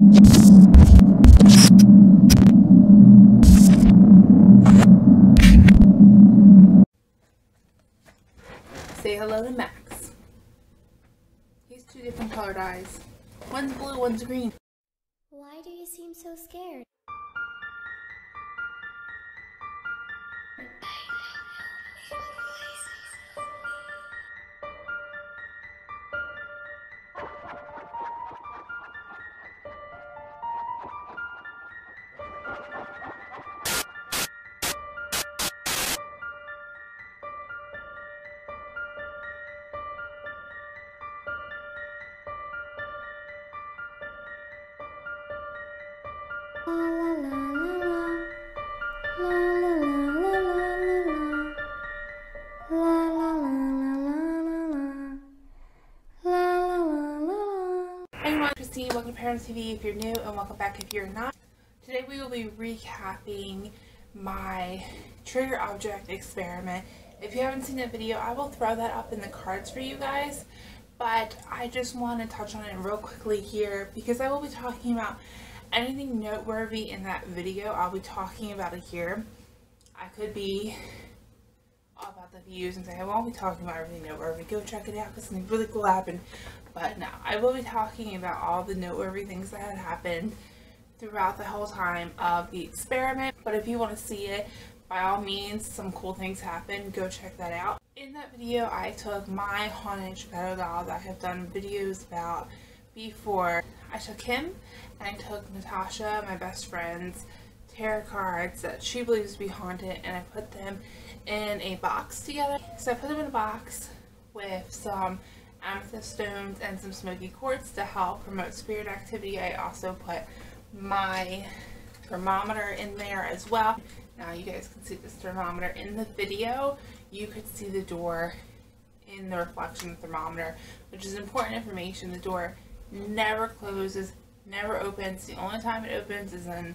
Say hello to Max. He's two different colored eyes. One's blue, one's green. Why do you seem so scared? Christine. Welcome to Paranormal TV if you're new, and welcome back if you're not. Today we will be recapping my trigger object experiment. If you haven't seen that video, I will throw that up in the cards for you guys. But I just want to touch on it real quickly here because I will be talking about anything noteworthy in that video. I'll be talking about it here. I could be all about the views and say I won't be talking about everything noteworthy. Go check it out because something really cool happened. But no, I will be talking about all the noteworthy things that had happened throughout the whole time of the experiment. But if you want to see it, by all means, some cool things happened. Go check that out. In that video, I took my haunted Geppetto doll that I have done videos about before. I took him and I took Natasha, my best friend's tarot cards that she believes to be haunted and I put them in a box together. So I put them in a box with some amethyst stones and some smoky quartz to help promote spirit activity. I also put my thermometer in there as well. Now you guys can see this thermometer in the video. You could see the door in the reflection of the thermometer, which is important information. The door never closes, never opens. The only time it opens is in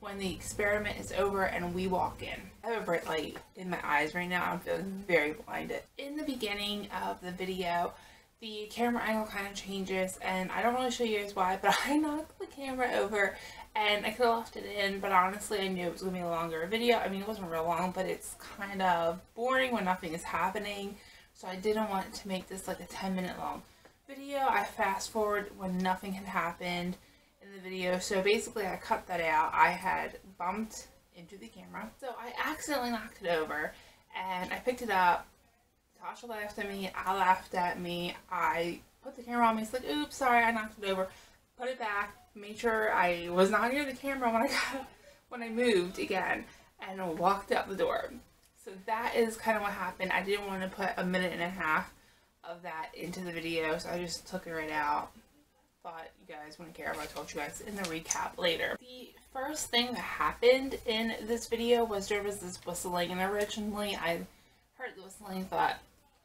when the experiment is over and we walk in. I have a bright light in my eyes right now. I'm feeling very blinded. In the beginning of the video, the camera angle kind of changes and I don't really show you guys why, but I knocked the camera over and I could have left it in, but honestly I knew it was going to be a longer video. I mean, it wasn't real long, but it's kind of boring when nothing is happening. So I didn't want to make this like a 10 minute long video. I fast forward when nothing had happened in the video. So basically I cut that out. I had bumped into the camera. So I accidentally knocked it over and I picked it up. Tasha laughed at me. I laughed at me. I put the camera on me. It's like, oops, sorry, I knocked it over. Put it back. Made sure I was not near the camera when I got when I moved again and walked out the door. So that is kind of what happened. I didn't want to put a minute and a half of that into the video, so I just took it right out thought you guys wouldn't care if I told you guys in the recap later. The first thing that happened in this video was there was this whistling and originally I heard the whistling thought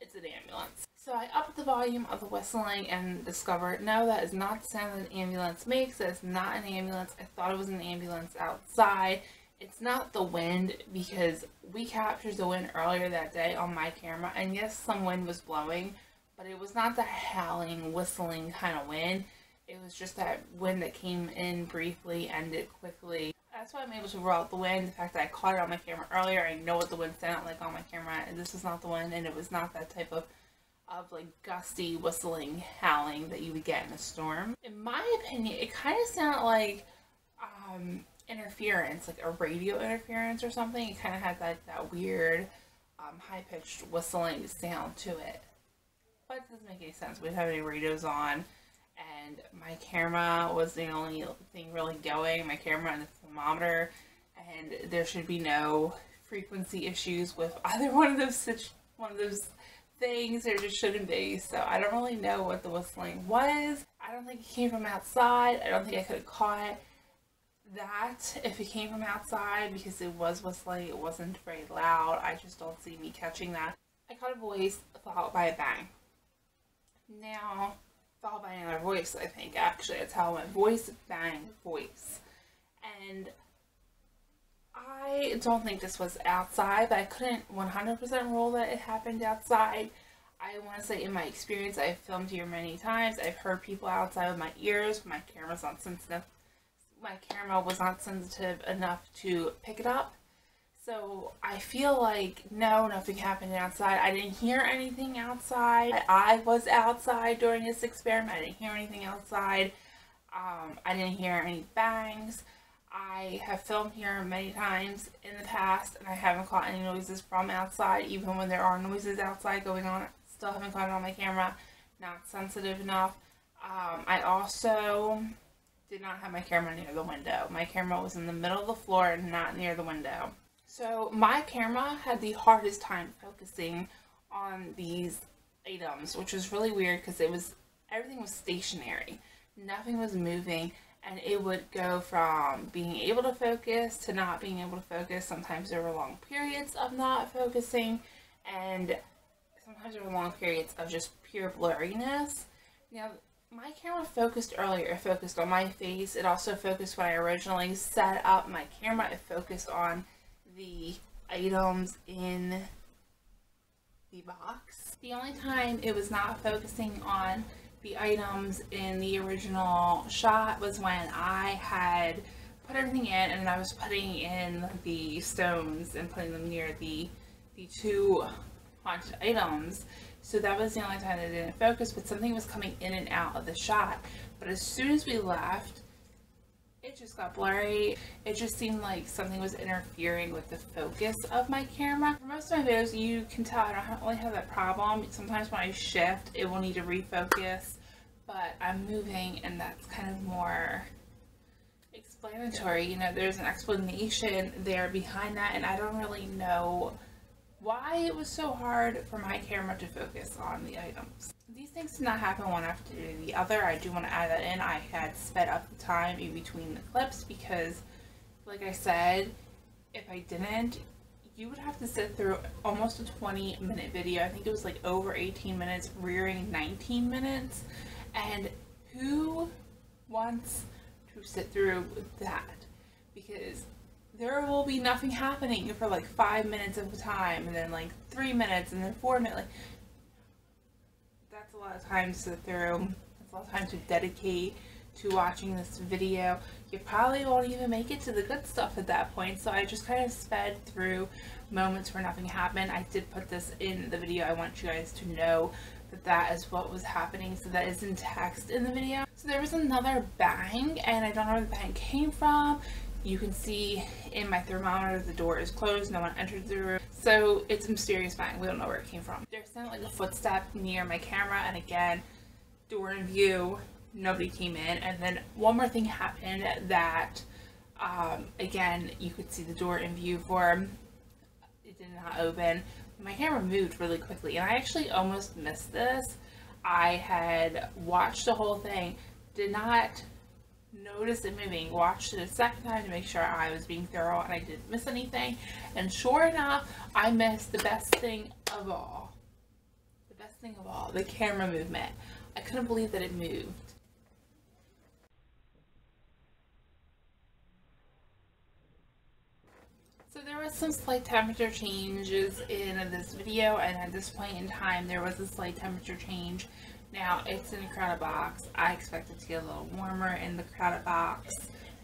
it's an ambulance. So I upped the volume of the whistling and discovered no that is not the sound that an ambulance makes. That is not an ambulance. I thought it was an ambulance outside. It's not the wind because we captured the wind earlier that day on my camera and yes some wind was blowing but it was not the howling whistling kind of wind it was just that wind that came in briefly, and ended quickly. That's why I'm able to roll out the wind. The fact that I caught it on my camera earlier, I know what the wind sounded like on my camera, and this is not the wind, and it was not that type of of like gusty whistling howling that you would get in a storm. In my opinion, it kind of sounded like um, interference, like a radio interference or something. It kind of had that, that weird um, high-pitched whistling sound to it. But doesn't make any sense. We have any radios on and my camera was the only thing really going, my camera and the thermometer, and there should be no frequency issues with either one of those one of those things. There just shouldn't be. So I don't really know what the whistling was. I don't think it came from outside. I don't think I could have caught that if it came from outside because it was whistling. It wasn't very loud. I just don't see me catching that. I caught a voice followed by a bang. Now, followed by another voice, I think, actually. It's how my voice bang voice. And I don't think this was outside, but I couldn't 100% rule that it happened outside. I want to say in my experience, I've filmed here many times. I've heard people outside with my ears. My camera's not sensitive. My camera was not sensitive enough to pick it up. So I feel like no, nothing happened outside. I didn't hear anything outside. I was outside during this experiment. I didn't hear anything outside. Um, I didn't hear any bangs. I have filmed here many times in the past and I haven't caught any noises from outside even when there are noises outside going on. Still haven't caught it on my camera. Not sensitive enough. Um, I also did not have my camera near the window. My camera was in the middle of the floor and not near the window. So my camera had the hardest time focusing on these items, which was really weird because it was everything was stationary. Nothing was moving and it would go from being able to focus to not being able to focus. Sometimes there were long periods of not focusing and sometimes there were long periods of just pure blurriness. Now, my camera focused earlier. It focused on my face. It also focused when I originally set up my camera. It focused on the items in the box. The only time it was not focusing on the items in the original shot was when I had put everything in and I was putting in the stones and putting them near the the two haunted items. So that was the only time it didn't focus, but something was coming in and out of the shot. But as soon as we left, it just got blurry. It just seemed like something was interfering with the focus of my camera. For most of my videos, you can tell I don't really have that problem. Sometimes when I shift, it will need to refocus, but I'm moving and that's kind of more explanatory. You know, there's an explanation there behind that and I don't really know why it was so hard for my camera to focus on the items. These things did not happen one after the other. I do want to add that in. I had sped up the time in between the clips because, like I said, if I didn't, you would have to sit through almost a 20 minute video. I think it was like over 18 minutes, rearing 19 minutes. And who wants to sit through that? Because there will be nothing happening for like five minutes of time and then like three minutes and then four minutes like lot of time to sit through that's a lot of time to dedicate to watching this video. You probably won't even make it to the good stuff at that point. So I just kind of sped through moments where nothing happened. I did put this in the video. I want you guys to know that that is what was happening. So that is in text in the video. So there was another bang and I don't know where the bang came from you can see in my thermometer the door is closed, no one entered the room. So it's a mysterious bang, we don't know where it came from. There's sounded like a footstep near my camera and again, door in view, nobody came in. And then one more thing happened that, um, again, you could see the door in view for, it did not open. My camera moved really quickly and I actually almost missed this. I had watched the whole thing, did not noticed it moving, watched it a second time to make sure I was being thorough and I didn't miss anything. And sure enough, I missed the best thing of all. The best thing of all, the camera movement. I couldn't believe that it moved. So there was some slight temperature changes in this video and at this point in time there was a slight temperature change now, it's in a crowded box. I expect it to get a little warmer in the crowded box.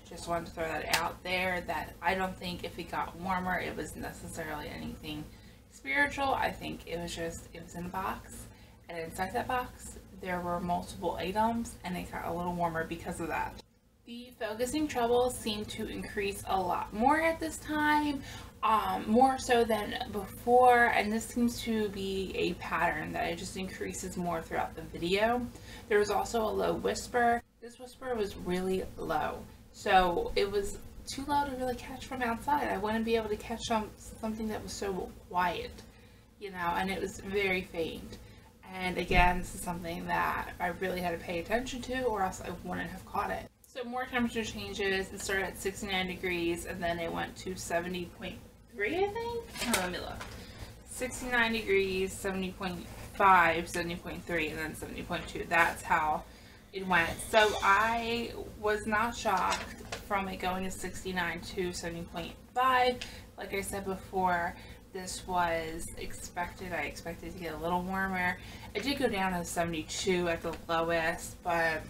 Just wanted to throw that out there that I don't think if it got warmer, it was necessarily anything spiritual. I think it was just, it was in a box. And inside that box, there were multiple items and it got a little warmer because of that. The focusing troubles seem to increase a lot more at this time um, more so than before and this seems to be a pattern that it just increases more throughout the video. There was also a low whisper. This whisper was really low so it was too low to really catch from outside. I wouldn't be able to catch some, something that was so quiet you know and it was very faint and again this is something that I really had to pay attention to or else I wouldn't have caught it. So more temperature changes. It started at 69 degrees and then it went to 70.3 I think? Oh, let me look. 69 degrees, 70.5, 70.3, and then 70.2. That's how it went. So I was not shocked from it going to 69 to 70.5. Like I said before, this was expected. I expected to get a little warmer. It did go down to 72 at the lowest, but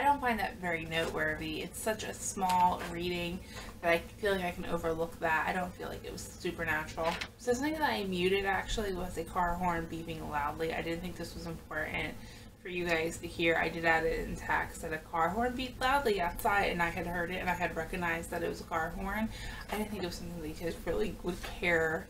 I don't find that very noteworthy. It's such a small reading that I feel like I can overlook that. I don't feel like it was supernatural. So something that I muted actually was a car horn beeping loudly. I didn't think this was important for you guys to hear. I did add it in text that a car horn beeped loudly outside and I had heard it and I had recognized that it was a car horn. I didn't think it was something that kids really would care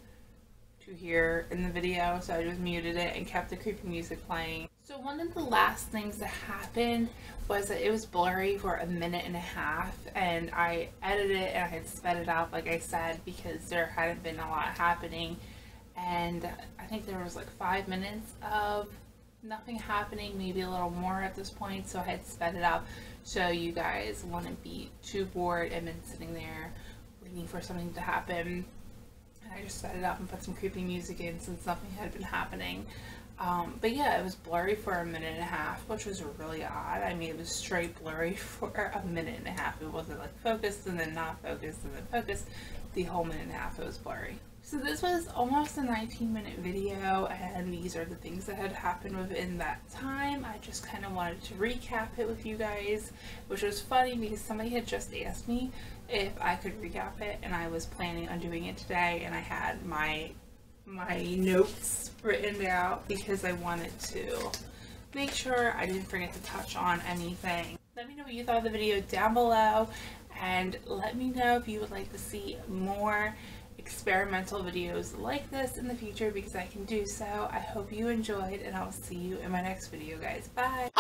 to hear in the video so I just muted it and kept the creepy music playing. So one of the last things that happened was that it was blurry for a minute and a half and I edited it and I had sped it up like I said because there hadn't been a lot happening and I think there was like five minutes of nothing happening, maybe a little more at this point, so I had sped it up so you guys wouldn't be too bored and been sitting there waiting for something to happen. I just set it up and put some creepy music in since nothing had been happening. Um, but yeah, it was blurry for a minute and a half, which was really odd. I mean, it was straight blurry for a minute and a half. It wasn't like focused and then not focused and then focused. The whole minute and a half it was blurry. So this was almost a 19 minute video and these are the things that had happened within that time. I just kind of wanted to recap it with you guys, which was funny because somebody had just asked me if I could recap it and I was planning on doing it today and I had my my notes written out because I wanted to make sure I didn't forget to touch on anything. Let me know what you thought of the video down below and let me know if you would like to see more experimental videos like this in the future because I can do so. I hope you enjoyed and I'll see you in my next video guys. Bye!